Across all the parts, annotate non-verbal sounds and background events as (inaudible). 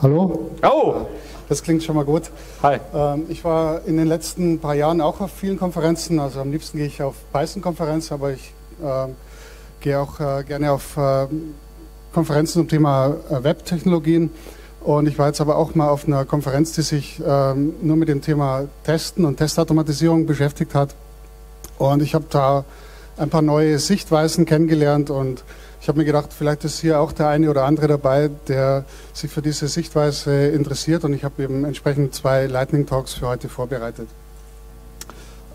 Hallo? Oh! Das klingt schon mal gut. Hi. Ähm, ich war in den letzten paar Jahren auch auf vielen Konferenzen. Also am liebsten gehe ich auf Python-Konferenzen, aber ich äh, gehe auch äh, gerne auf äh, Konferenzen zum Thema äh, Web-Technologien. Und ich war jetzt aber auch mal auf einer Konferenz, die sich ähm, nur mit dem Thema Testen und Testautomatisierung beschäftigt hat. Und ich habe da ein paar neue Sichtweisen kennengelernt und ich habe mir gedacht, vielleicht ist hier auch der eine oder andere dabei, der sich für diese Sichtweise interessiert und ich habe eben entsprechend zwei Lightning Talks für heute vorbereitet.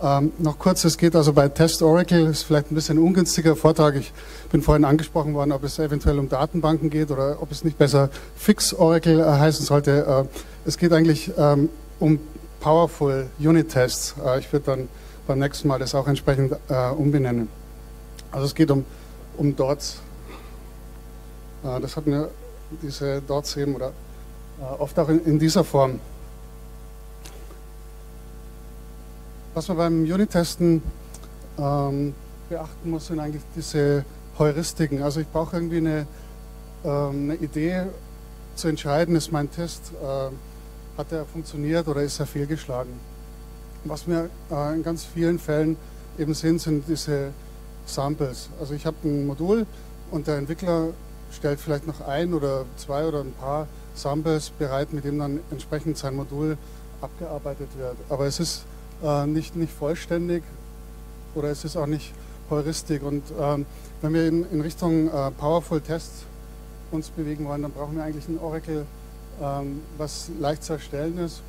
Ähm, noch kurz, es geht also bei Test Oracle, ist vielleicht ein bisschen ein ungünstiger Vortrag. Ich bin vorhin angesprochen worden, ob es eventuell um Datenbanken geht oder ob es nicht besser Fix Oracle äh, heißen sollte. Äh, es geht eigentlich ähm, um Powerful Unit Tests. Äh, ich würde dann beim nächsten Mal das auch entsprechend äh, umbenennen. Also es geht um, um Dots. Äh, das hatten wir, diese Dots eben, oder äh, oft auch in, dieser Form. Was man beim Unit-Testen ähm, beachten muss, sind eigentlich diese Heuristiken. Also ich brauche irgendwie eine, ähm, eine Idee zu entscheiden, ist mein Test, äh, hat er funktioniert oder ist er fehlgeschlagen. Was wir äh, in ganz vielen Fällen eben sehen, sind diese Samples. Also ich habe ein Modul und der Entwickler stellt vielleicht noch ein oder zwei oder ein paar Samples bereit, mit dem dann entsprechend sein Modul abgearbeitet wird. Aber es ist äh, nicht, nicht vollständig oder es ist auch nicht Heuristik. Und ähm, wenn wir in, in Richtung äh, Powerful Tests uns bewegen wollen, dann brauchen wir eigentlich ein Oracle, ähm, was leicht zu erstellen ist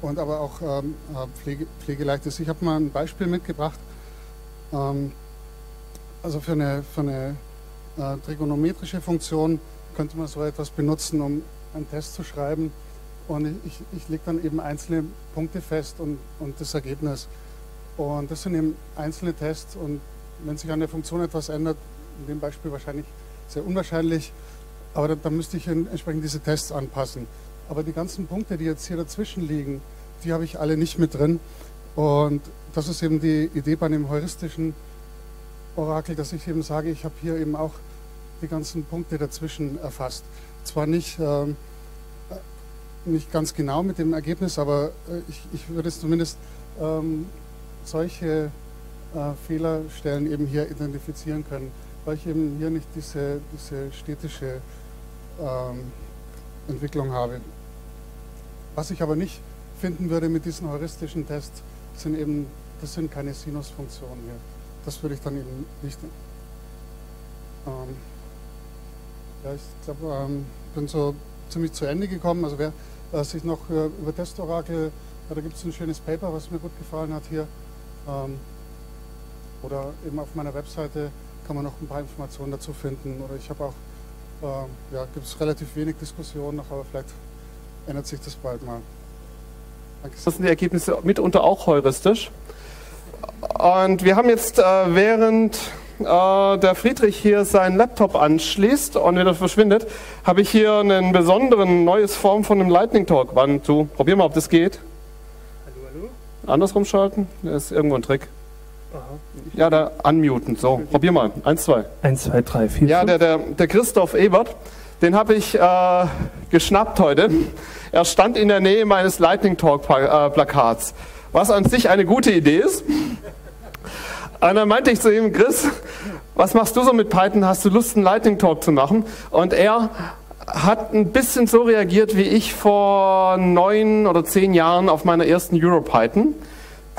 und aber auch ähm, äh, pflege, pflegeleicht ist. Ich habe mal ein Beispiel mitgebracht. Ähm, also für eine, für eine äh, trigonometrische Funktion könnte man so etwas benutzen, um einen Test zu schreiben. Und ich, ich lege dann eben einzelne Punkte fest und, und das Ergebnis. Und das sind eben einzelne Tests. Und wenn sich an der Funktion etwas ändert, in dem Beispiel wahrscheinlich sehr unwahrscheinlich, aber dann, dann müsste ich entsprechend diese Tests anpassen. Aber die ganzen Punkte, die jetzt hier dazwischen liegen, die habe ich alle nicht mit drin. Und das ist eben die Idee bei einem heuristischen Orakel, dass ich eben sage, ich habe hier eben auch die ganzen Punkte dazwischen erfasst. Zwar nicht, ähm, nicht ganz genau mit dem Ergebnis, aber äh, ich, ich würde es zumindest ähm, solche äh, Fehlerstellen eben hier identifizieren können, weil ich eben hier nicht diese, diese städtische ähm, Entwicklung habe. Was ich aber nicht finden würde mit diesen heuristischen Tests, sind eben, das sind keine Sinusfunktionen hier. Das würde ich dann eben nicht. Ähm, ja, ich glaube, ähm, bin so ziemlich zu Ende gekommen. Also wer äh, sich noch äh, über Testorakel, ja, da gibt es ein schönes Paper, was mir gut gefallen hat hier. Ähm, oder eben auf meiner Webseite kann man noch ein paar Informationen dazu finden. Oder ich habe auch, äh, ja, gibt es relativ wenig Diskussionen noch, aber vielleicht ändert sich das bald mal. Danke. Das sind die Ergebnisse mitunter auch heuristisch. Und wir haben jetzt, äh, während äh, der Friedrich hier seinen Laptop anschließt und wieder verschwindet, habe ich hier einen besonderen neues Form von einem Lightning Talk. Wann du? Probier mal, ob das geht. Hallo, hallo. Andersrum schalten? Das ist irgendwo ein Trick. Aha. Ja, da unmuten. So, probier mal. Eins, zwei. Eins, zwei, drei, vier. Ja, der, der, der Christoph Ebert, den habe ich äh, geschnappt heute. Er stand in der Nähe meines Lightning Talk äh, Plakats, was an sich eine gute Idee ist. Und dann meinte ich zu ihm, Chris, was machst du so mit Python? Hast du Lust, einen Lightning Talk zu machen? Und er hat ein bisschen so reagiert wie ich vor neun oder zehn Jahren auf meiner ersten EuroPython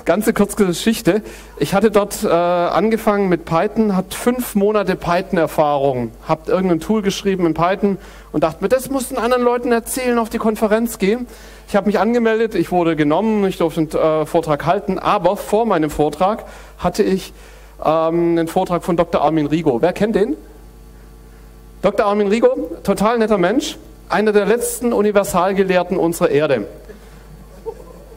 ganze kurze Geschichte. Ich hatte dort äh, angefangen mit Python, hat fünf Monate Python-Erfahrung, habt irgendein Tool geschrieben in Python und dachte mir, das mussten anderen Leuten erzählen, auf die Konferenz gehen. Ich habe mich angemeldet, ich wurde genommen, ich durfte einen äh, Vortrag halten, aber vor meinem Vortrag hatte ich ähm, einen Vortrag von Dr. Armin Rigo. Wer kennt den? Dr. Armin Rigo, total netter Mensch, einer der letzten Universalgelehrten unserer Erde.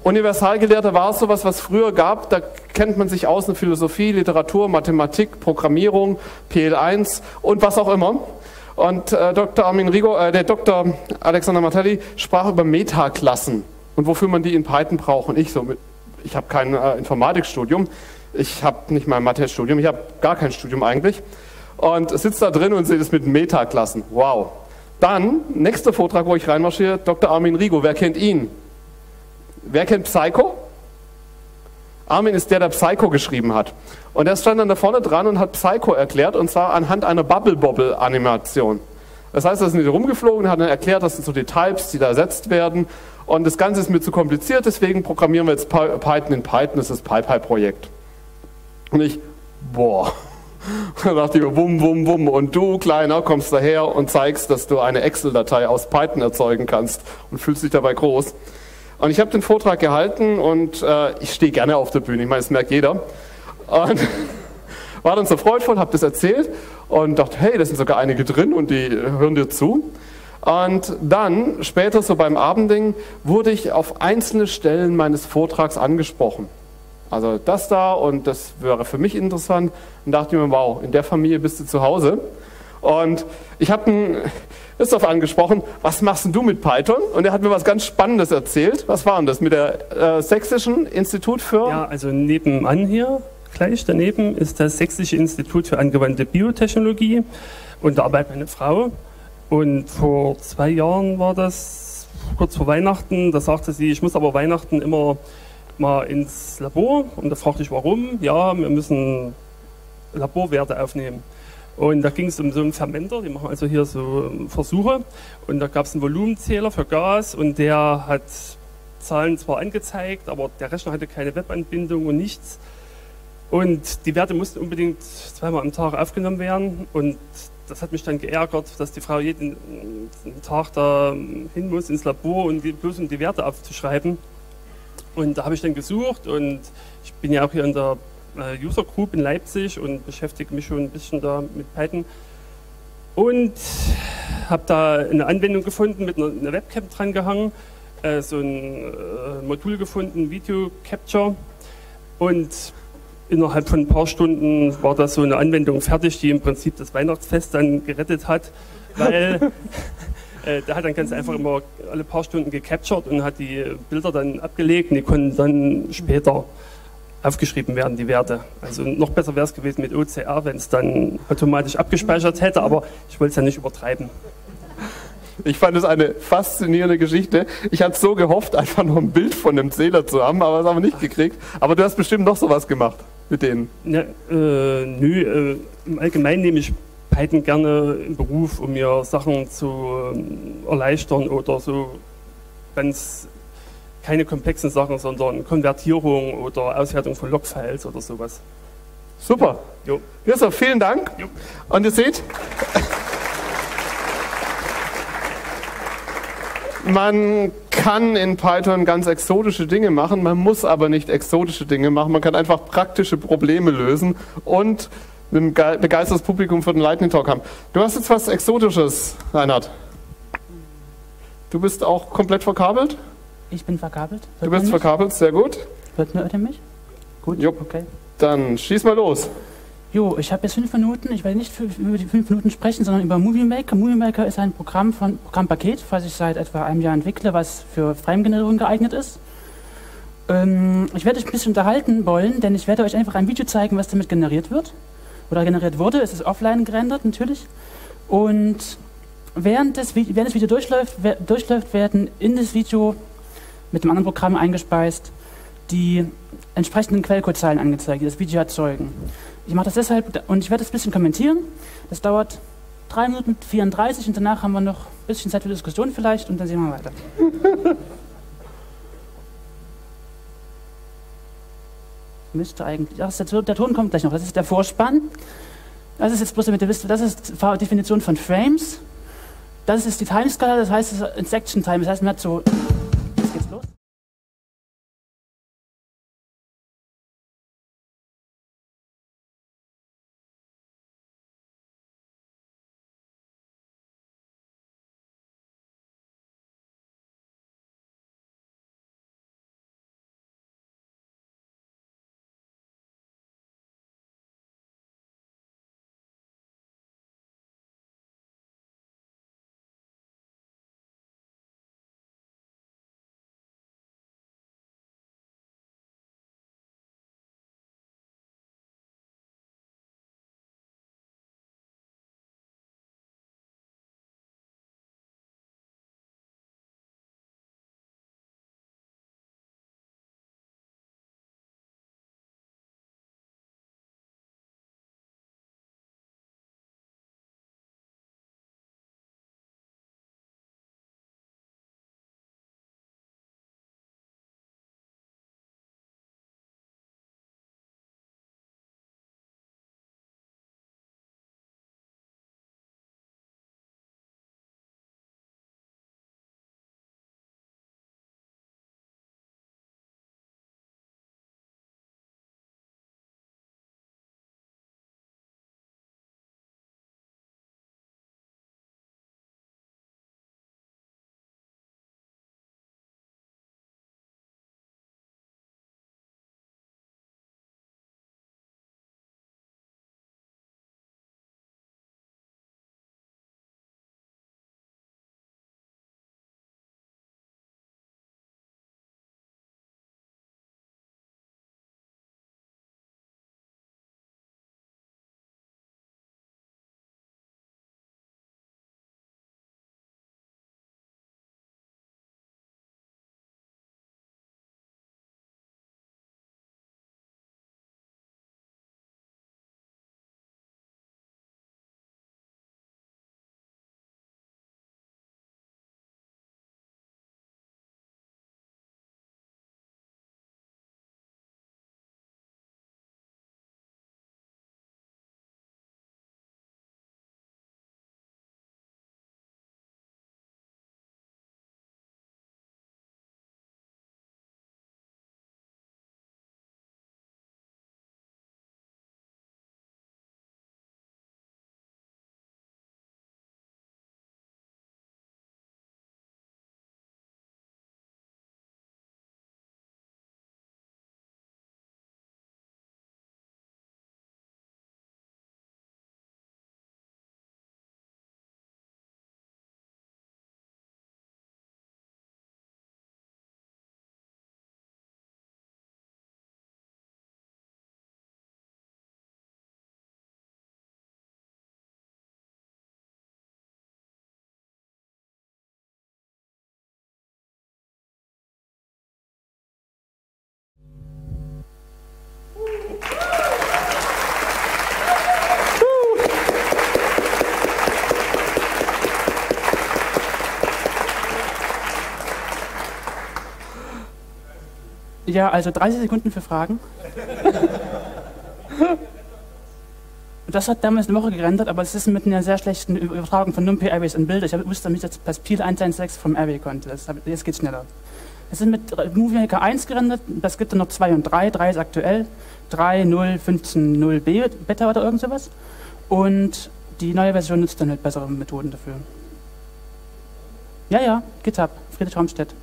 Universalgelehrter war sowas, was früher gab, da kennt man sich aus in Philosophie, Literatur, Mathematik, Programmierung, PL1 und was auch immer. Und äh, Dr. Armin Rigo, äh, der Dr. Alexander Martelli sprach über Metaklassen und wofür man die in Python braucht. Und ich so, mit, ich habe kein äh, Informatikstudium, ich habe nicht mal ein Mathe-Studium, ich habe gar kein Studium eigentlich. Und sitze da drin und sehe das mit Metaklassen. Wow. Dann, nächster Vortrag, wo ich reinmarschiere, Dr. Armin Rigo. Wer kennt ihn? Wer kennt Psycho? Armin ist der, der Psycho geschrieben hat. Und er stand dann da vorne dran und hat Psycho erklärt, und zwar anhand einer Bubble-Bobble-Animation. Das heißt, er ist nicht rumgeflogen, hat dann erklärt, das sind so die Types, die da ersetzt werden. Und das Ganze ist mir zu kompliziert, deswegen programmieren wir jetzt Python in Python, das ist das PyPy-Projekt. Und ich, boah. (laughs) Da dachte ich mir, wum, wum, wum. Und du, Kleiner, kommst daher und zeigst, dass du eine Excel-Datei aus Python erzeugen kannst und fühlst dich dabei groß. Und ich habe den Vortrag gehalten und äh, ich stehe gerne auf der Bühne, ich meine, das merkt jeder. Und (laughs) war dann so freudvoll, habe das erzählt und dachte, hey, da sind sogar einige drin und die hören dir zu. Und dann, später so beim Abendding, wurde ich auf einzelne Stellen meines Vortrags angesprochen. Also das da und das wäre für mich interessant. Und dachte mir, wow, in der Familie bist du zu Hause. Und ich habe Christoph angesprochen, was machst du mit Python? Und er hat mir was ganz Spannendes erzählt. Was war denn das mit der äh, Sächsischen Institut für? Ja, also nebenan hier, gleich daneben, ist das Sächsische Institut für angewandte Biotechnologie. Und da arbeitet meine Frau. Und vor zwei Jahren war das, kurz vor Weihnachten, da sagte sie, ich muss aber Weihnachten immer mal ins Labor. Und da fragte ich, warum? Ja, wir müssen Laborwerte aufnehmen. Und da ging es um so einen Fermenter, die machen also hier so ähm, Versuche. Und da gab es einen Volumenzähler für Gas und der hat Zahlen zwar angezeigt, aber der Rechner hatte keine Webanbindung und nichts. Und die Werte mussten unbedingt zweimal am Tag aufgenommen werden. Und das hat mich dann geärgert, dass die Frau jeden Tag da ähm, hin muss ins Labor und bloß um die Werte aufzuschreiben. Und da habe ich dann gesucht und ich bin ja auch hier in der äh, User Group in Leipzig und beschäftige mich schon ein bisschen da mit Python. Und habe da eine Anwendung gefunden mit einer, einer Webcam dran gehangen, äh, so ein äh, Modul gefunden, Video Capture. Und innerhalb von ein paar Stunden war da so eine Anwendung fertig, die im Prinzip das Weihnachtsfest dann gerettet hat, weil (laughs) äh, der hat dann ganz einfach immer alle paar Stunden gecaptured und hat die Bilder dann abgelegt und die konnten dann später aufgeschrieben werden, die Werte. Also noch besser wäre es gewesen mit OCR, wenn es dann automatisch abgespeichert hätte, aber ich wollte es ja nicht übertreiben. Ich fand es eine faszinierende Geschichte. Ich hatte so gehofft, einfach noch ein Bild von dem Zähler zu haben, aber das haben wir nicht gekriegt. Aber du hast bestimmt noch sowas gemacht mit denen. Ja, äh, nö, äh, im Allgemeinen nehme ich Python gerne im Beruf, um mir Sachen zu äh, erleichtern oder so ganz keine komplexen Sachen, sondern Konvertierung oder Auswertung von Logfiles oder sowas. Super. Jo. Christoph, vielen Dank. Jo. Und ihr seht, man kann in Python ganz exotische Dinge machen, man muss aber nicht exotische Dinge machen, man kann einfach praktische Probleme lösen und ein begeistertes Publikum für den Lightning Talk haben. Du hast jetzt was Exotisches, Reinhard. Du bist auch komplett verkabelt? Ich bin verkabelt. Hört du bist verkabelt, sehr gut. Hört ihr mich? Gut, Jupp. okay. Dann schieß mal los. Jo, ich habe jetzt fünf Minuten. Ich werde nicht über die fünf Minuten sprechen, sondern über Movie Maker. Movie Maker ist ein Programm von Programmpaket, was ich seit etwa einem Jahr entwickle, was für Frame-Generierung geeignet ist. Ähm, ich werde euch ein bisschen unterhalten wollen, denn ich werde euch einfach ein Video zeigen, was damit generiert wird. Oder generiert wurde. Es ist offline gerendert natürlich. Und während das, während das Video durchläuft, durchläuft, werden in das Video mit einem anderen Programm eingespeist, die entsprechenden Quellcodezeilen angezeigt, die das Video erzeugen. Ich mache das deshalb und ich werde das ein bisschen kommentieren. Das dauert 3 Minuten 34 und danach haben wir noch ein bisschen Zeit für Diskussion vielleicht und dann sehen wir weiter. (laughs) Müsste eigentlich. Ach, der, Ton kommt gleich noch. Das ist der Vorspann. Das ist jetzt bloß, damit ihr wisst, das ist die Definition von Frames. Das ist die Timescale, das heißt, es ist Section Time. Das heißt, man hat so Ja, also 30 Sekunden für Fragen. Das hat damals eine Woche gerendert, aber es ist mit einer sehr schlechten Übertragung von NumPy Arrays in Bild. Ich wusste nicht, dass das Pil 116 vom Array konnte. Das, jetzt geht schneller. Es sind mit Movie Maker 1 gerendert, das gibt dann noch 2 und 3. 3 ist aktuell. 3, 0, 15, 0 B, Beta oder irgend sowas. Und die neue Version nutzt dann halt bessere Methoden dafür. Ja, ja, GitHub, Friedrich Homstedt.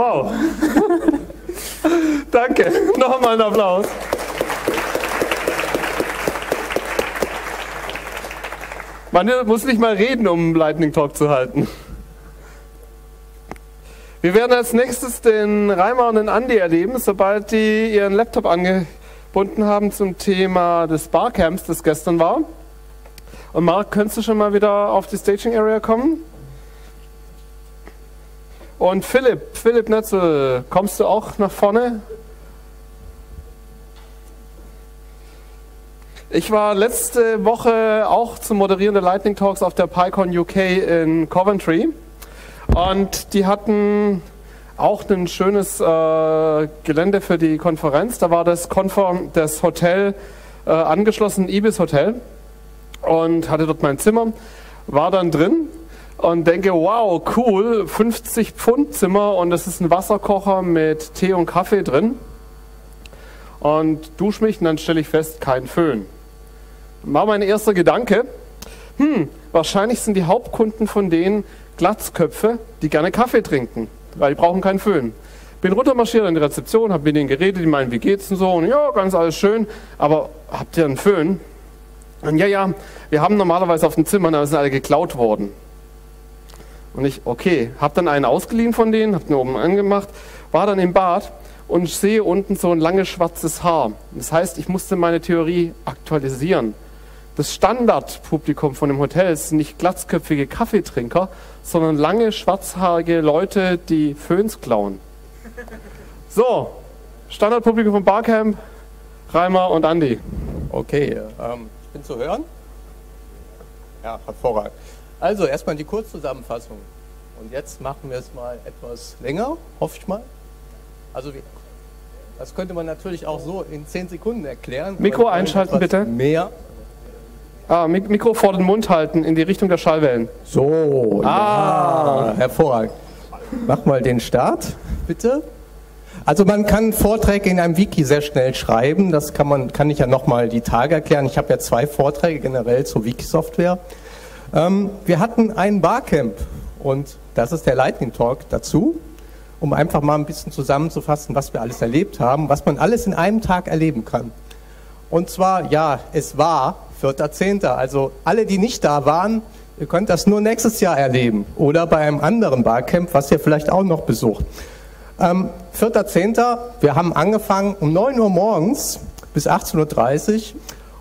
Wow. (laughs) Danke. Nochmal einen Applaus. Man muss nicht mal reden, um einen Lightning Talk zu halten. Wir werden als nächstes den Reimer und den Andi erleben, sobald die ihren Laptop angebunden haben zum Thema des Barcamps, das gestern war. Und Marc, könntest du schon mal wieder auf die Staging Area kommen? Und Philipp, Philipp Netzel, kommst du auch nach vorne? Ich war letzte Woche auch zum Moderieren der Lightning Talks auf der PyCon UK in Coventry. Und die hatten auch ein schönes äh, Gelände für die Konferenz. Da war das, Konfer das Hotel äh, angeschlossen, Ibis Hotel und hatte dort mein Zimmer, war dann drin und denke, wow, cool, 50 Pfund Zimmer und es ist ein Wasserkocher mit Tee und Kaffee drin. Und dusche mich und dann stelle ich fest, kein Föhn. War mein erster Gedanke, hm, wahrscheinlich sind die Hauptkunden von denen Glatzköpfe, die gerne Kaffee trinken, weil die brauchen keinen Föhn. Bin runtermarschiert in die Rezeption, habe mit denen geredet, die meinen, wie geht's und so, und ja, ganz alles schön, aber habt ihr einen Föhn? Und ja, ja, wir haben normalerweise auf dem Zimmer, aber sind alle geklaut worden. Und ich, okay, habe dann einen ausgeliehen von denen, habe den oben angemacht, war dann im Bad und sehe unten so ein langes schwarzes Haar. Das heißt, ich musste meine Theorie aktualisieren. Das Standardpublikum von dem Hotel sind nicht glatzköpfige Kaffeetrinker, sondern lange schwarzhaarige Leute, die Föhns klauen. (laughs) So, Standardpublikum von Barcamp, Reimer und Andi. Okay, ähm, bin zu hören? Ja, hervorragend. Also erstmal die Kurzzusammenfassung. Und jetzt machen wir es mal etwas länger, hoffe ich mal. Also das könnte man natürlich auch so in 10 Sekunden erklären. Mikro einschalten bitte. Mehr. Ah, Mikro vor den Mund halten in die Richtung der Schallwellen. So, ah, ja, hervorragend. Mach mal den Start, bitte. Also man kann Vorträge in einem Wiki sehr schnell schreiben. Das kann, man, kann ich ja nochmal die Tage erklären. Ich habe ja zwei Vorträge generell zur Wiki-Software. Ähm, wir hatten ein Barcamp und das ist der Lightning Talk dazu, um einfach mal ein bisschen zusammenzufassen, was wir alles erlebt haben, was man alles in einem Tag erleben kann. Und zwar, ja, es war 4.10. Also alle, die nicht da waren, ihr könnt das nur nächstes Jahr erleben oder bei einem anderen Barcamp, was ihr vielleicht auch noch besucht. Ähm, 4.10. Wir haben angefangen um 9 Uhr morgens bis 18.30 Uhr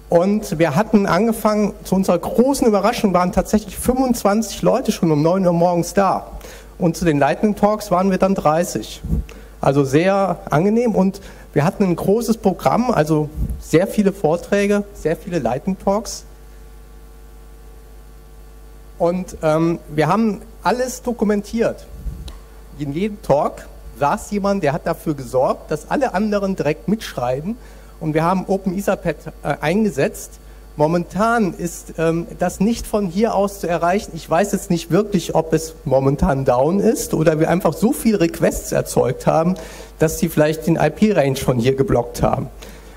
und wir hatten angefangen, zu unserer großen Überraschung waren tatsächlich 25 Leute schon um 9 Uhr morgens da. Und zu den Lightning Talks waren wir dann 30. Also sehr angenehm und wir hatten ein großes Programm, also sehr viele Vorträge, sehr viele Lightning Talks. Und ähm, wir haben alles dokumentiert. In jedem Talk saß jemand, der hat dafür gesorgt, dass alle anderen direkt mitschreiben. Und wir haben Open Etherpad äh, eingesetzt. Momentan ist ähm, das nicht von hier aus zu erreichen. Ich weiß jetzt nicht wirklich, ob es momentan down ist oder wir einfach so viele Requests erzeugt haben, dass sie vielleicht den IP-Range von hier geblockt haben.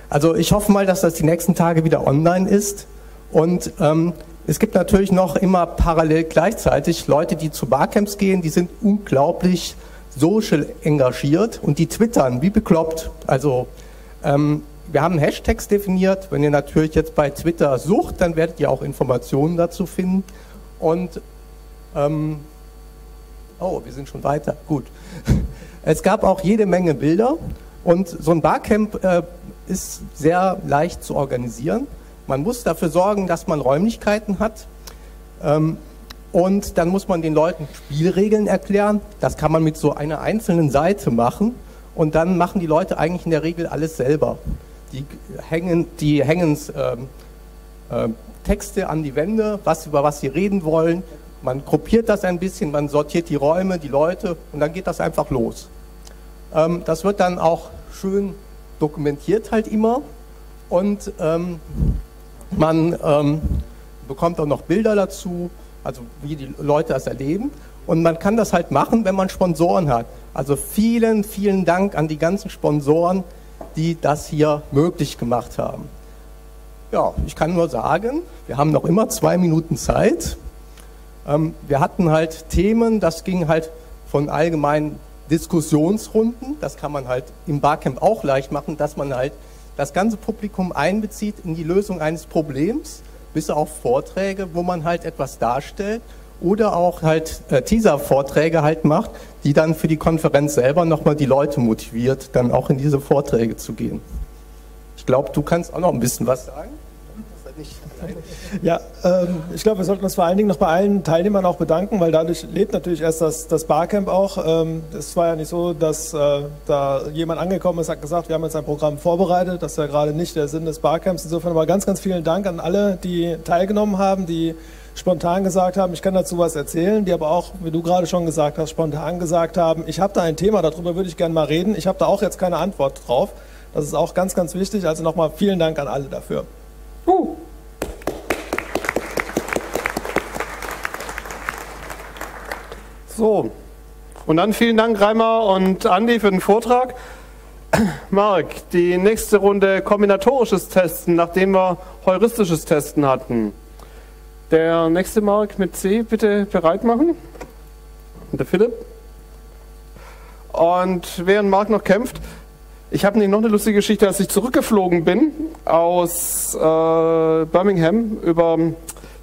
Also ich hoffe mal, dass das die nächsten Tage wieder online ist. Und ähm, es gibt natürlich noch immer parallel gleichzeitig Leute, die zu Barcamps gehen, die sind unglaublich social engagiert und die twittern wie bekloppt. Also ähm, wir haben Hashtags definiert. Wenn ihr natürlich jetzt bei Twitter sucht, dann werdet ihr auch Informationen dazu finden. Und ähm, oh, wir sind schon weiter. Gut. (laughs) Es gab auch jede Menge Bilder und so ein Barcamp äh, ist sehr leicht zu organisieren. Man muss dafür sorgen, dass man Räumlichkeiten hat. Ähm, und dann muss man den Leuten Spielregeln erklären. Das kann man mit so einer einzelnen Seite machen. Und dann machen die Leute eigentlich in der Regel alles selber. Die hängen, die hängen ähm, äh, Texte an die Wände, was, über was sie reden wollen. Man gruppiert das ein bisschen, man sortiert die Räume, die Leute und dann geht das einfach los. Ähm, das wird dann auch schön dokumentiert halt immer und ähm, man ähm, bekommt auch noch Bilder dazu, also wie die Leute das erleben. Und man kann das halt machen, wenn man Sponsoren hat. Also vielen, vielen Dank an die ganzen Sponsoren, die das hier möglich gemacht haben. Ja, ich kann nur sagen, wir haben noch immer zwei Minuten Zeit. Ähm, wir hatten halt Themen, das ging halt von allgemeinen Diskussionsrunden, das kann man halt im Barcamp auch leicht machen, dass man halt das ganze Publikum einbezieht in die Lösung eines Problems, bis auf Vorträge, wo man halt etwas darstellt oder auch halt äh, Teaser-Vorträge halt macht, die dann für die Konferenz selber nochmal die Leute motiviert, dann auch in diese Vorträge zu gehen. Ich glaube, du kannst auch noch ein bisschen was sagen. (laughs) Ja, ähm, ich glaube, wir sollten uns vor allen Dingen noch bei allen Teilnehmern auch bedanken, weil dadurch lebt natürlich erst das, das Barcamp auch. Ähm, es war ja nicht so, dass äh, da jemand angekommen ist, hat gesagt, wir haben jetzt ein Programm vorbereitet. Das ist ja gerade nicht der Sinn des Barcamps. Insofern aber ganz, ganz vielen Dank an alle, die teilgenommen haben, die spontan gesagt haben, ich kann dazu was erzählen, die aber auch, wie du gerade schon gesagt hast, spontan gesagt haben, ich habe da ein Thema, darüber würde ich gerne mal reden. Ich habe da auch jetzt keine Antwort drauf. Das ist auch ganz, ganz wichtig. Also nochmal vielen Dank an alle dafür. Uh. So, und dann vielen Dank Reimer und Andi für den Vortrag. (clears throat) Marc, die nächste Runde kombinatorisches Testen, nachdem wir heuristisches Testen hatten. Der nächste Marc mit C bitte bereit machen. Und der Philipp. Und während Marc noch kämpft, ich habe noch eine lustige Geschichte, als ich zurückgeflogen bin aus äh, Birmingham über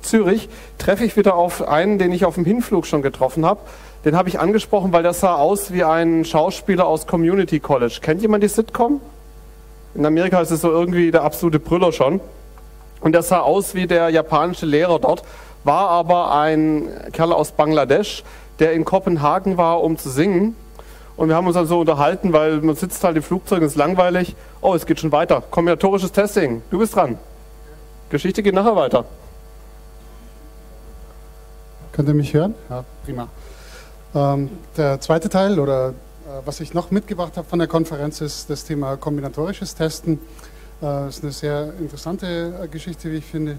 Zürich treffe ich wieder auf einen, den ich auf dem Hinflug schon getroffen habe. Den habe ich angesprochen, weil der sah aus wie ein Schauspieler aus Community College. Kennt jemand die Sitcom? In Amerika ist es so irgendwie der absolute Brüller schon. Und der sah aus wie der japanische Lehrer dort, war aber ein Kerl aus Bangladesch, der in Kopenhagen war, um zu singen. Und wir haben uns dann so unterhalten, weil man sitzt halt im Flugzeug und ist langweilig. Oh, es geht schon weiter. Kombinatorisches Testing. Du bist dran. Geschichte geht nachher weiter. Könnt ihr mich hören? Ja, prima. Ähm, der zweite Teil oder äh, was ich noch mitgebracht habe von der Konferenz ist das Thema kombinatorisches Testen. Das äh, ist eine sehr interessante äh, Geschichte, wie ich finde,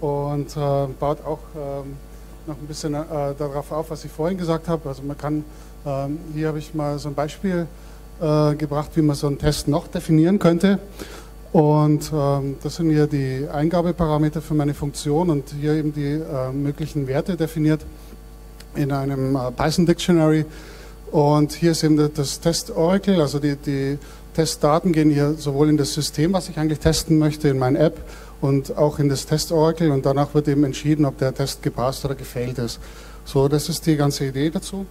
und äh, baut auch ähm, noch ein bisschen darauf auf, was ich vorhin gesagt habe. Also man kann, ähm, hier habe ich mal so ein Beispiel gebracht, wie man so einen Test noch definieren könnte. Und ähm, das sind hier die Eingabeparameter für meine Funktion und hier eben die möglichen Werte definiert in einem Python Dictionary. Und hier ist eben das Test-Oracle, also die, die Testdaten gehen hier sowohl in das System, was ich eigentlich testen möchte, in meine App und auch in das Test-Oracle und danach wird eben entschieden, ob der Test gepasst oder gefailt ist. So, das ist die ganze Idee dazu.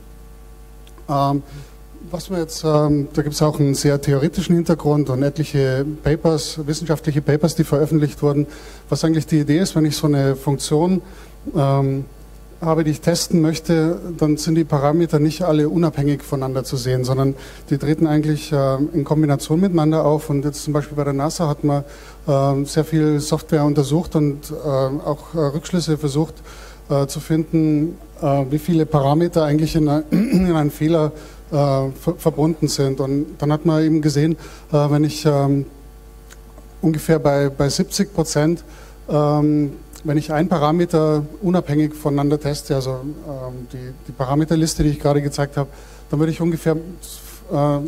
Ähm, was wir jetzt, ähm, da gibt es auch einen sehr theoretischen Hintergrund und etliche Papers, wissenschaftliche Papers, die veröffentlicht wurden. Was eigentlich die Idee ist, wenn ich so eine Funktion ähm, habe, die ich testen möchte, dann sind die Parameter nicht alle unabhängig voneinander zu sehen, sondern die treten eigentlich äh, in Kombination miteinander auf. Und jetzt zum Beispiel bei der NASA hat man äh, sehr viel Software untersucht und äh, auch äh, Rückschlüsse versucht äh, zu finden, äh, wie viele Parameter eigentlich in, (clears throat) in einen Fehler äh, verbunden sind. Und dann hat man eben gesehen, wenn ich ähm, ungefähr bei, bei 70 Prozent, ähm, wenn ich einen Parameter unabhängig voneinander teste, also ähm, die, die Parameterliste, die ich gerade gezeigt habe, dann würde ich ungefähr äh,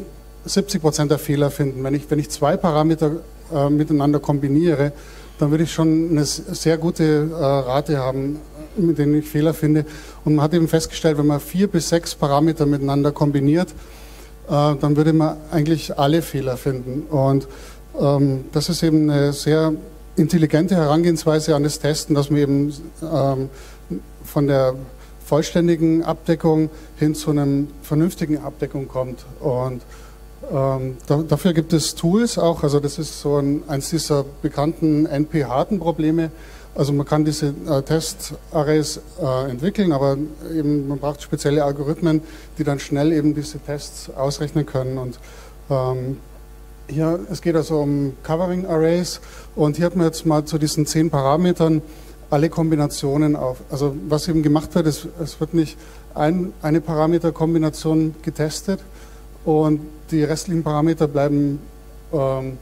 70 Prozent der Fehler finden. Wenn ich, wenn ich zwei Parameter äh, miteinander kombiniere, dann würde ich schon eine sehr gute äh, Rate haben, mit denen ich Fehler finde. Und man hat eben festgestellt, wenn man vier bis sechs Parameter miteinander kombiniert, äh, dann würde man eigentlich alle Fehler finden. Und ähm, das ist eben eine sehr intelligente Herangehensweise an das Testen, dass man eben ähm, von der vollständigen Abdeckung hin zu einer vernünftigen Abdeckung kommt. Und ähm, da, dafür gibt es Tools auch, also das ist so ein, eins dieser bekannten NP-Harten-Probleme. Also man kann diese äh, Testarrays äh, entwickeln, aber eben man braucht spezielle Algorithmen, die dann schnell eben diese Tests ausrechnen können. Und ähm, hier, es geht also um Covering Arrays und hier hat man jetzt mal zu diesen zehn Parametern alle Kombinationen auf. Also was eben gemacht wird, ist, es wird nicht ein, eine Parameterkombination getestet und die restlichen Parameter bleiben ähm,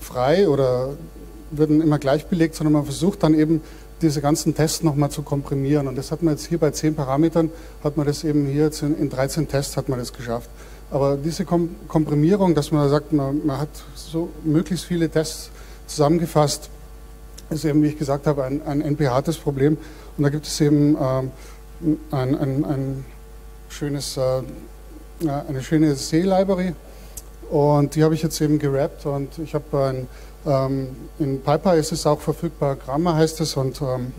frei oder werden immer gleich belegt, sondern man versucht dann eben diese ganzen Tests nochmal zu komprimieren. Und das hat man jetzt hier bei 10 Parametern, hat man das eben hier in, in 13 Tests hat man das geschafft. Aber diese Kom Komprimierung, dass man sagt, man, man, hat so möglichst viele Tests zusammengefasst, ist eben, wie ich gesagt habe, ein, ein NP-hartes Problem. Und da gibt es eben ähm, ein, ein, ein, schönes, äh, eine schöne C-Library. Und die habe ich jetzt eben gerappt und ich habe ein ähm, in Piper ist es auch verfügbar, Grammar heißt es und ähm,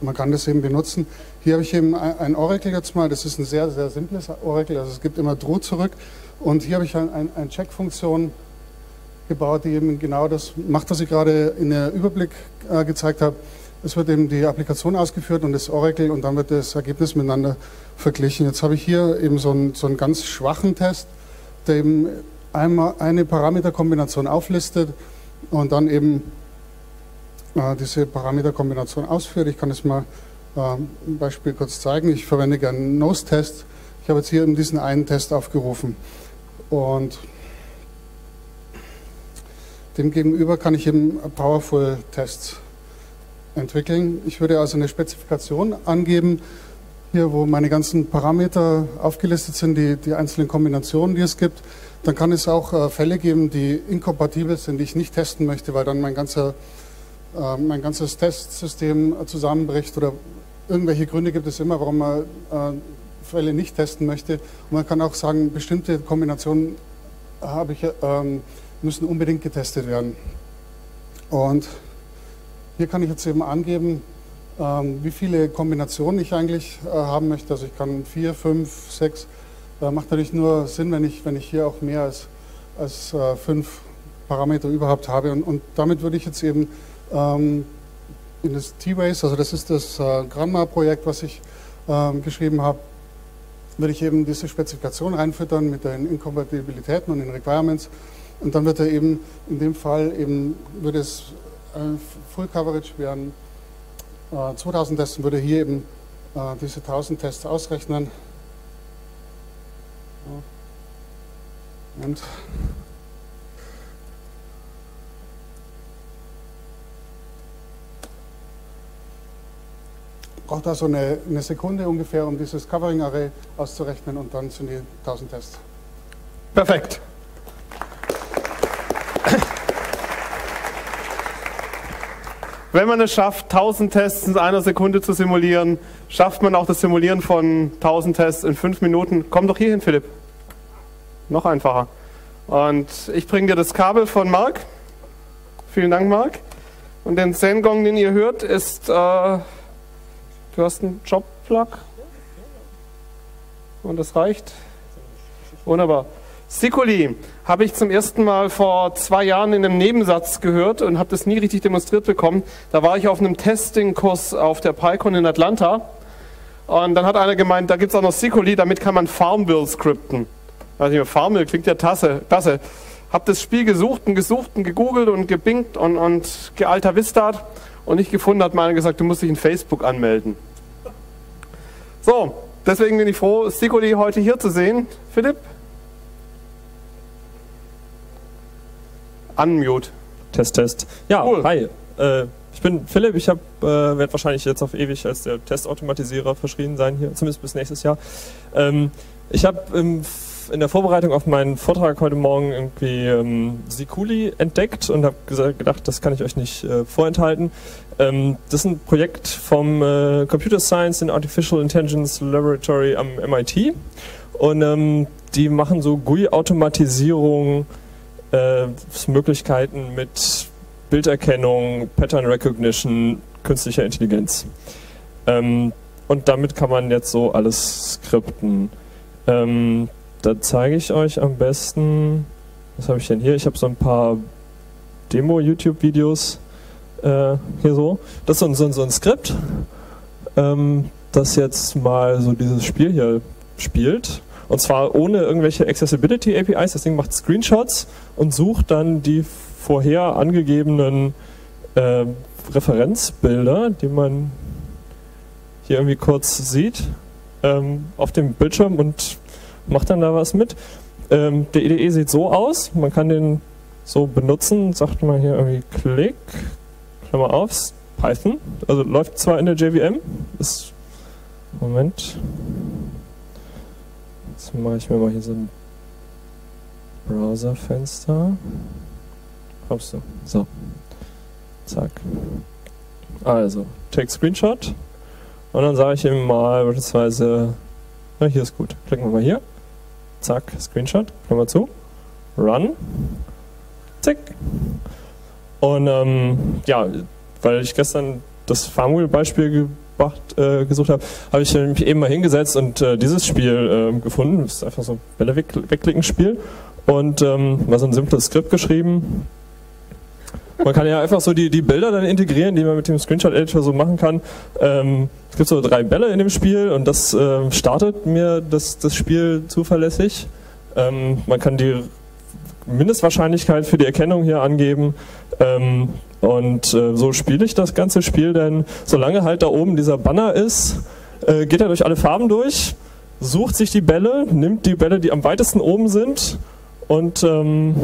man kann das eben benutzen. Hier habe ich eben ein Oracle jetzt mal, das ist ein sehr, sehr simples Oracle, also es gibt immer True zurück. Und hier habe ich eine ein, ein Check-Funktion gebaut, die eben genau das macht, was ich gerade in der Überblick äh, gezeigt habe. Es wird eben die Applikation ausgeführt und das Oracle und dann wird das Ergebnis miteinander verglichen. Jetzt habe ich hier eben so einen, so einen ganz schwachen Test, der eben einmal eine Parameterkombination auflistet und dann eben diese Parameterkombination ausführt. Ich kann es mal äh, ein Beispiel kurz zeigen. Ich verwende gerne einen Nose-Test. Ich habe jetzt hier eben diesen einen Test aufgerufen und demgegenüber kann ich eben Powerful-Tests entwickeln. Ich würde also eine Spezifikation angeben, hier wo meine ganzen Parameter aufgelistet sind, die, die einzelnen Kombinationen, die es gibt. Dann kann es auch äh, Fälle geben, die inkompatibel sind, die ich nicht testen möchte, weil dann mein, ganzer, äh, mein ganzes Testsystem zusammenbricht oder irgendwelche Gründe gibt es immer, warum man äh, Fälle nicht testen möchte. Und man kann auch sagen, bestimmte Kombinationen habe ich, ähm, müssen unbedingt getestet werden. Und hier kann ich jetzt eben angeben, ähm, wie viele Kombinationen ich eigentlich äh, haben möchte. Also ich kann vier, fünf, sechs äh, macht natürlich nur Sinn, wenn ich, wenn ich hier auch mehr als, als äh, fünf Parameter überhaupt habe. Und, und damit würde ich jetzt eben ähm, in das T-Ways, also das ist das äh, Gramma-Projekt, was ich ähm, geschrieben habe, würde ich eben diese Spezifikation reinfüttern mit den Inkompatibilitäten und den Requirements. Und dann wird er eben, in dem Fall eben, würde es äh, Full Coverage werden, äh, 2000 Tests, würde hier eben äh, diese 1000 Tests ausrechnen. Und braucht also eine, eine, Sekunde ungefähr, um dieses Covering Array auszurechnen und dann sind die 1000 Tests. Perfekt. Wenn man es schafft, 1000 Tests in einer Sekunde zu simulieren, schafft man auch das Simulieren von 1000 Tests in 5 Minuten. Komm doch hier hin, Philipp. Noch einfacher. Und ich bringe dir das Kabel von Marc. Vielen Dank, Marc. Und den Zengong, den ihr hört, ist, äh, du hast einen Jobplug. Und das reicht. Wunderbar. Sikuli habe ich zum ersten Mal vor zwei Jahren in einem Nebensatz gehört und habe das nie richtig demonstriert bekommen. Da war ich auf einem Testing-Kurs auf der PyCon in Atlanta. Und dann hat einer gemeint, da gibt es auch noch Sikuli, damit kann man Farmville skripten mehr, Farmel klingt ja Tasse, Tasse. Hab das Spiel gesucht und gesucht und gegoogelt und gebingt und, und gealter Vistat und nicht gefunden, hat mal gesagt, du musst dich in Facebook anmelden. So, deswegen bin ich froh, Sticoli heute hier zu sehen. Philipp? Unmute. Test, Test. Ja, cool. hi. Äh, ich bin Philipp, ich äh, werde wahrscheinlich jetzt auf ewig als der Testautomatisierer verschrien sein hier, zumindest bis nächstes Jahr. Ähm, ich habe im in der Vorbereitung auf meinen Vortrag heute Morgen irgendwie ähm, Sikuli entdeckt und habe gedacht, das kann ich euch nicht äh, vorenthalten. Ähm, das ist ein Projekt vom äh, Computer Science and Artificial Intelligence Laboratory am MIT und ähm, die machen so GUI-Automatisierung, äh, mit Bilderkennung, Pattern Recognition, künstlicher Intelligenz. Ähm, und damit kann man jetzt so alles skripten. Ähm, da zeige ich euch am besten, was habe ich denn hier? Ich habe so ein paar Demo-YouTube-Videos äh, hier so. Das ist so ein, so, so ein Skript, ähm, das jetzt mal so dieses Spiel hier spielt. Und zwar ohne irgendwelche Accessibility APIs. Das Ding macht Screenshots und sucht dann die vorher angegebenen äh, Referenzbilder, die man hier irgendwie kurz sieht ähm, auf dem Bildschirm und macht dann da was mit. Ähm, der IDE sieht so aus, man kann den so benutzen, sagt man hier irgendwie Klick, Klammer auf, Python, also läuft zwar in der JVM, ist, Moment, jetzt mache ich mir mal hier so ein Browserfenster, kommst du, so, zack, also, take Screenshot. Und dann sage ich ihm mal beispielsweise, na hier ist gut, klicken wir mal hier, zack, Screenshot, Klammer zu, Run, zack. Und ähm, ja, weil ich gestern das Farmwheel-Beispiel äh, gesucht habe, habe ich mich eben mal hingesetzt und äh, dieses Spiel äh, gefunden. Das ist einfach so ein Bälle weg, wegklicken Spiel und ähm, mal so ein simples Skript geschrieben. Man kann ja einfach so die, die Bilder dann integrieren, die man mit dem Screenshot-Editor so machen kann. Ähm, es gibt so drei Bälle in dem Spiel und das äh, startet mir das, das Spiel zuverlässig. Ähm, man kann die Mindestwahrscheinlichkeit für die Erkennung hier angeben. Ähm, und äh, so spiele ich das ganze Spiel, denn solange halt da oben dieser Banner ist, äh, geht er durch alle Farben durch, sucht sich die Bälle, nimmt die Bälle, die am weitesten oben sind und ähm,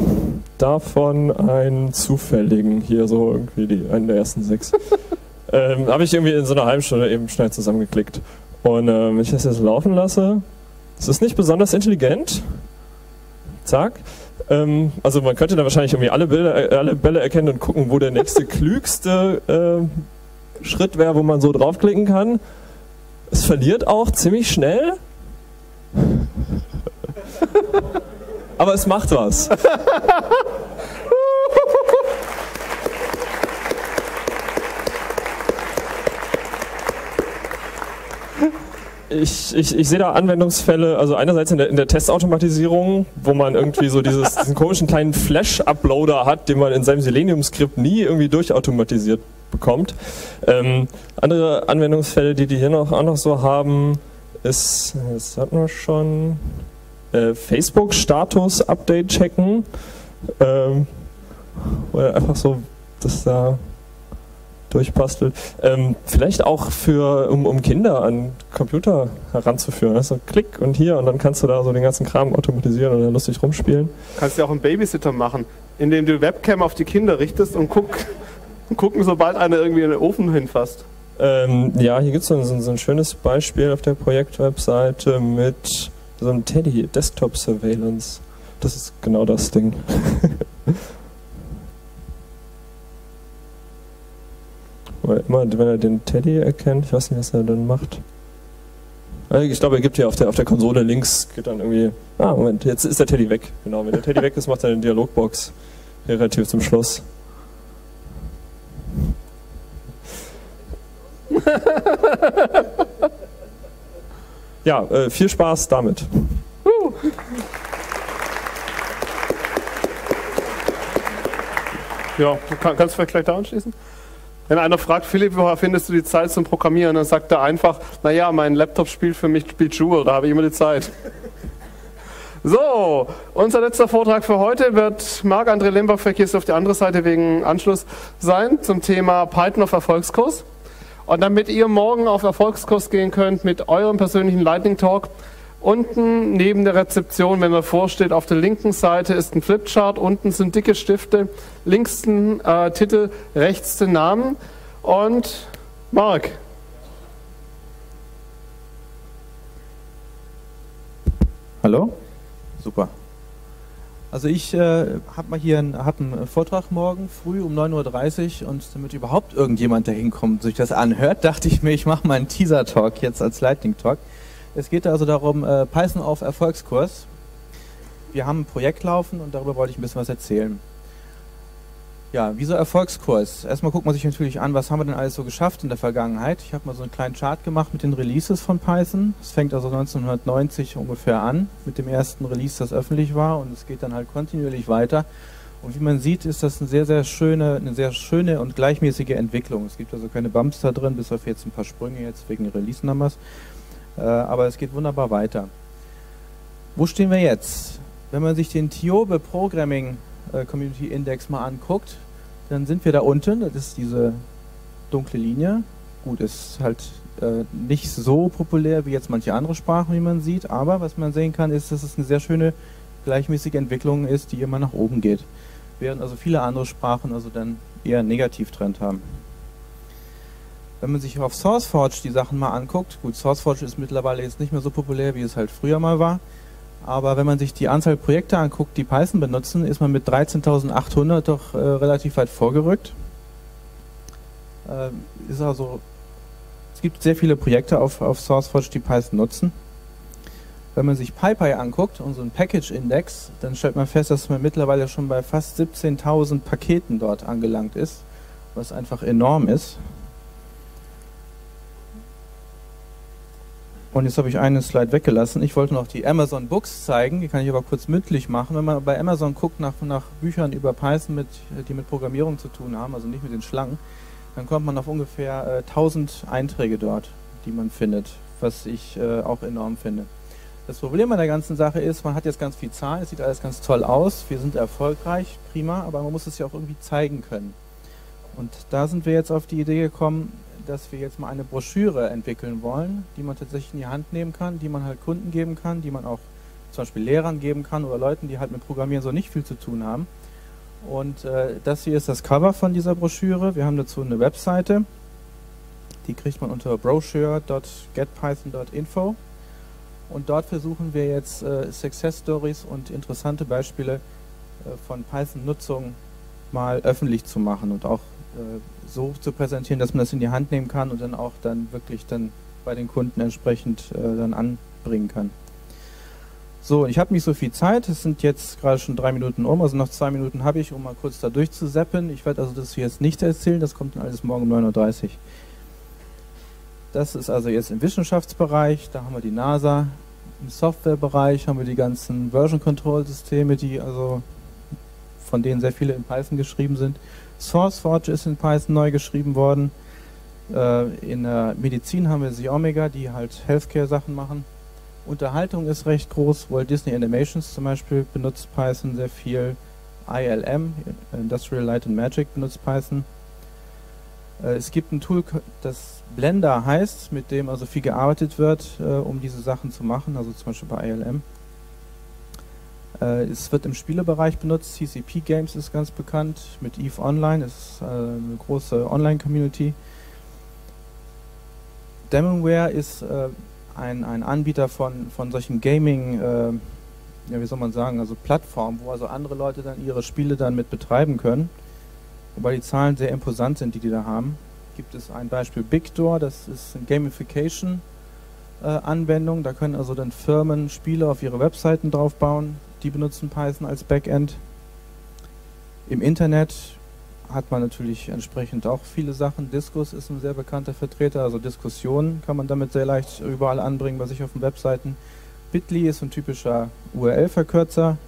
davon einen zufälligen, hier so irgendwie die, einen der ersten sechs. (laughs) ähm, Habe ich irgendwie in so einer halben Stunde eben schnell zusammengeklickt. Und äh, wenn ich das jetzt laufen lasse, es ist nicht besonders intelligent. Zack. Ähm, also man könnte dann wahrscheinlich irgendwie alle, Bilder, äh, alle Bälle erkennen und gucken, wo der nächste (laughs) klügste äh, Schritt wäre, wo man so draufklicken kann. Es verliert auch ziemlich schnell. (laughs) Aber es macht was. ich, ich, ich sehe da Anwendungsfälle, also einerseits in der, in der Testautomatisierung, wo man irgendwie so dieses, (laughs) diesen komischen kleinen Flash-Uploader hat, den man in seinem Selenium-Skript nie irgendwie durchautomatisiert bekommt. Ähm, andere Anwendungsfälle, die die hier noch, auch noch so haben, ist, das hatten wir schon, äh, Facebook-Status-Update checken, ähm, oder einfach so, dass da durchbastelt. Ähm, vielleicht auch für, um, um Kinder an Computer heranzuführen. Also Klick und hier und dann kannst du da so den ganzen Kram automatisieren und dann lustig rumspielen. Kannst du auch einen Babysitter machen, indem du Webcam auf die Kinder richtest und guck, (laughs) gucken, sobald einer irgendwie in den Ofen hinfasst. Ähm, ja, hier gibt so, so, so ein schönes Beispiel auf der Projektwebseite mit so einem Teddy Desktop Surveillance. Das ist genau das Ding. (laughs) Weil immer, wenn er den Teddy erkennt, ich weiß nicht, was er dann macht. Äh, ich glaube, er gibt hier auf der, auf der Konsole links, geht dann irgendwie, ah, Moment, jetzt ist der Teddy weg. Genau, wenn der Teddy weg ist, macht er eine Dialogbox relativ zum Schluss. (laughs) ja, äh, viel Spaß damit. Ja, kann, kannst du vielleicht gleich da anschließen? Wenn einer fragt, Philipp, woher findest du die Zeit zum Programmieren? Dann sagt er einfach, naja, mein Laptop spielt für mich spielt Jewel, da habe ich immer die Zeit. So, unser letzter Vortrag für heute wird Marc-André Lemberg, jetzt auf die andere Seite wegen Anschluss sein, zum Thema Python auf Erfolgskurs. Und damit ihr morgen auf Erfolgskurs gehen könnt mit eurem persönlichen Lightning Talk, Unten neben der Rezeption, wenn man vorsteht, auf der linken Seite ist ein Flipchart, unten sind dicke Stifte, links ein äh, Titel, rechts den Namen und Marc. Hallo? Super. Also ich äh, habe mal hier einen, hab einen Vortrag morgen früh um 9.30 Uhr und damit überhaupt irgendjemand dahin kommt und sich das anhört, dachte ich mir, ich mache mal einen Teaser-Talk jetzt als Lightning-Talk. Es geht also darum, äh, Python auf Erfolgskurs. Wir haben ein Projekt laufen und darüber wollte ich ein bisschen was erzählen. Ja, wieso Erfolgskurs? Erstmal guckt man sich natürlich an, was haben wir denn alles so geschafft in der Vergangenheit. Ich habe mal so einen kleinen Chart gemacht mit den Releases von Python. Es fängt also 1990 ungefähr an mit dem ersten Release, das öffentlich war und es geht dann halt kontinuierlich weiter. Und wie man sieht, ist das eine sehr, sehr schöne, eine sehr schöne und gleichmäßige Entwicklung. Es gibt also keine Bumps da drin, bis auf jetzt ein paar Sprünge jetzt wegen Release-Numbers. Äh, aber es geht wunderbar weiter. Wo stehen wir jetzt? Wenn man sich den Tiobe Programming Community Index mal anguckt, dann sind wir da unten, das ist diese dunkle Linie. Gut, ist halt äh, nicht so populär wie jetzt manche andere Sprachen, wie man sieht, aber was man sehen kann, ist, dass es eine sehr schöne gleichmäßige Entwicklung ist, die immer nach oben geht. Während also viele andere Sprachen also dann eher einen Negativtrend haben. Wenn man sich auf SourceForge die Sachen mal anguckt, gut, SourceForge ist mittlerweile jetzt nicht mehr so populär, wie es halt früher mal war, aber wenn man sich die Anzahl Projekte anguckt, die Python benutzen, ist man mit 13.800 doch äh, relativ weit vorgerückt. Äh, ist also, es gibt sehr viele Projekte auf, auf SourceForge, die Python nutzen. Wenn man sich PyPy anguckt, unseren Package-Index, dann stellt man fest, dass man mittlerweile schon bei fast 17.000 Paketen dort angelangt ist, was einfach enorm ist. Und jetzt habe ich eine Slide weggelassen. Ich wollte noch die Amazon Books zeigen. Die kann ich aber kurz mündlich machen. Wenn man bei Amazon guckt nach, nach Büchern über Python, mit, die mit Programmierung zu tun haben, also nicht mit den Schlangen, dann kommt man auf ungefähr äh, 1000 Einträge dort, die man findet, was ich äh, auch enorm finde. Das Problem an der ganzen Sache ist, man hat jetzt ganz viel Zahlen, es sieht alles ganz toll aus, wir sind erfolgreich, prima, aber man muss es ja auch irgendwie zeigen können. Und da sind wir jetzt auf die Idee gekommen, dass wir jetzt mal eine Broschüre entwickeln wollen, die man tatsächlich in die Hand nehmen kann, die man halt Kunden geben kann, die man auch zum Beispiel Lehrern geben kann oder Leuten, die halt mit Programmieren so nicht viel zu tun haben. Und äh, das hier ist das Cover von dieser Broschüre. Wir haben dazu eine Webseite, die kriegt man unter brochure.getpython.info. Und dort versuchen wir jetzt äh, Success Stories und interessante Beispiele äh, von Python-Nutzung mal öffentlich zu machen und auch so zu präsentieren, dass man das in die Hand nehmen kann und dann auch dann wirklich dann bei den Kunden entsprechend äh, dann anbringen kann. So, ich habe nicht so viel Zeit. Es sind jetzt gerade schon drei Minuten um, also noch zwei Minuten habe ich, um mal kurz da durchzuseppen. Ich werde also das hier jetzt nicht erzählen, das kommt dann alles morgen um 9.30 Uhr. Das ist also jetzt im Wissenschaftsbereich, da haben wir die NASA. Im Softwarebereich haben wir die ganzen Version Control Systeme, die also von denen sehr viele in Python geschrieben sind. SourceForge ist in Python neu geschrieben worden. Äh, in der Medizin haben wir die Omega, die halt Healthcare-Sachen machen. Unterhaltung ist recht groß. Walt Disney Animations zum Beispiel benutzt Python sehr viel. ILM, Industrial Light and Magic, benutzt Python. Äh, es gibt ein Tool, das Blender heißt, mit dem also viel gearbeitet wird, äh, um diese Sachen zu machen, also zum Beispiel bei ILM. Äh, es wird im Spielebereich benutzt. CCP Games ist ganz bekannt. Mit EVE Online ist äh, eine große Online-Community. Demonware ist äh, ein, ein Anbieter von, von solchen Gaming, äh, ja, wie soll man sagen, also Plattformen, wo also andere Leute dann ihre Spiele dann mit betreiben können. Wobei die Zahlen sehr imposant sind, die die da haben. Gibt es ein Beispiel Bigdoor, das ist eine Gamification äh, Anwendung. Da können also dann Firmen Spiele auf ihre Webseiten draufbauen die benutzen Python als Backend. Im Internet hat man natürlich entsprechend auch viele Sachen. Diskus ist ein sehr bekannter Vertreter, also Diskussionen kann man damit sehr leicht überall anbringen bei sich auf den Webseiten. Bitly ist ein typischer URL-Verkürzer.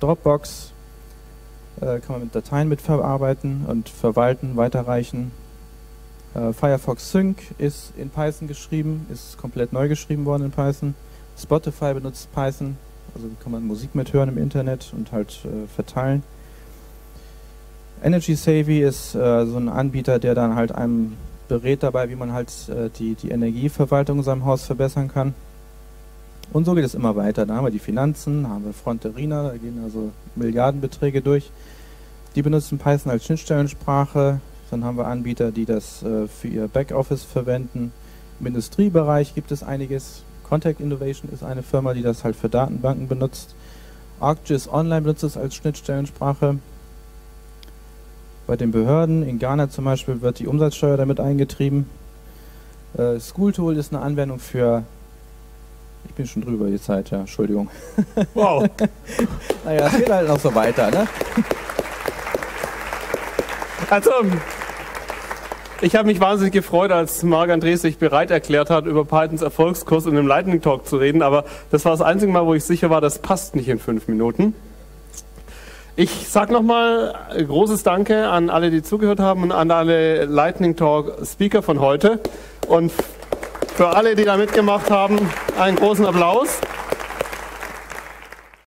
Dropbox äh, kann man mit Dateien mitverarbeiten und verwalten, weiterreichen. Äh, Firefox Sync ist in Python geschrieben, ist komplett neu geschrieben worden in Python. Spotify benutzt Python, also kann man Musik mithören im Internet und halt äh, verteilen. Energy Savvy ist äh, so ein Anbieter, der dann halt einem berät dabei, wie man halt äh, die, die Energieverwaltung in seinem Haus verbessern kann. Und so geht es immer weiter. Da haben wir die Finanzen, da haben wir Fronterina, da gehen also Milliardenbeträge durch. Die benutzen Python als Schnittstellensprache. Dann haben wir Anbieter, die das äh, für ihr Backoffice verwenden. Im Industriebereich gibt es einiges. Contact Innovation ist eine Firma, die das halt für Datenbanken benutzt. ArcGIS Online benutzt es als Schnittstellensprache. Bei den Behörden in Ghana zum Beispiel wird die Umsatzsteuer damit eingetrieben. Äh, Schooltool ist eine Anwendung für. Ich bin schon drüber die Zeit, ja, Entschuldigung. (laughs) Wow. (laughs) naja, es geht halt noch so weiter, ne? Also, ich habe mich wahnsinnig gefreut, als Marc André sich bereit erklärt hat, über Pythons Erfolgskurs in einem Lightning Talk zu reden, aber das war das einzige Mal, wo ich sicher war, das passt nicht in fünf Minuten. Ich sage nochmal großes Danke an alle, die zugehört haben und an alle Lightning Talk Speaker von heute. Und für alle, die da mitgemacht haben, einen großen Applaus.